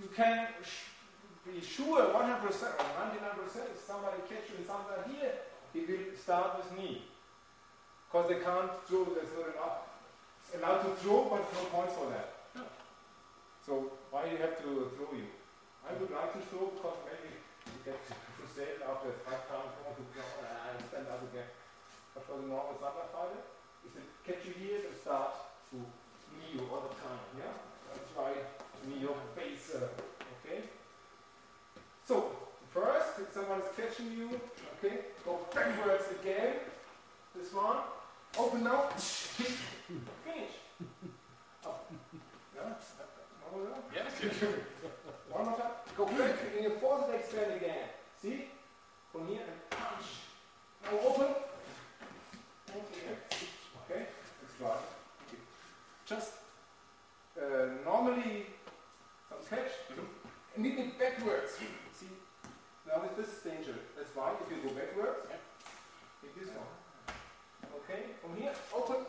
you can be sure 100% or 99% if somebody catch you in somewhere here, he will start with knee. Because they can't throw, there's not enough. It's allowed to throw, but no points for that. So why do you have to throw you? I would like to throw because maybe you get to frustrated after five times, you want to go, and stand up again. But for the normal summer fighter, if they catch you here, they start to knee you all the time. Yeah? That's why knee your face. Uh, okay? So, first, if someone is catching you, okay, go backwards again. This one. Open now. Finish. Up. Yeah? One more time. Yeah. One more time. Go back and you force it expand again. See? From here and punch. Now open. Okay. Okay. Let's try. Okay. Just uh, normally some catch. Need it backwards. See? Now with this is danger. That's why if you go backwards, take this one. Okay, from here, open,